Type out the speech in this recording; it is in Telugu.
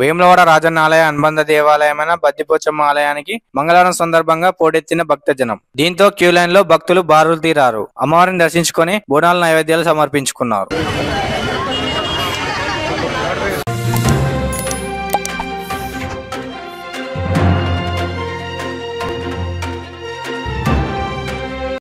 వేములవాడ రాజన్న ఆలయ అనుబంధ దేవాలయమైన బద్దిపోచమ్మ ఆలయానికి మంగళవారం సందర్భంగా పోటెత్తిన భక్తజనం. దీంతో క్యూ లైన్లో భక్తులు బారులు తీరారు. అమ్మవారిని దర్శించుకొని బోనాల నైవేద్యాలు సమర్పించుకున్నారు.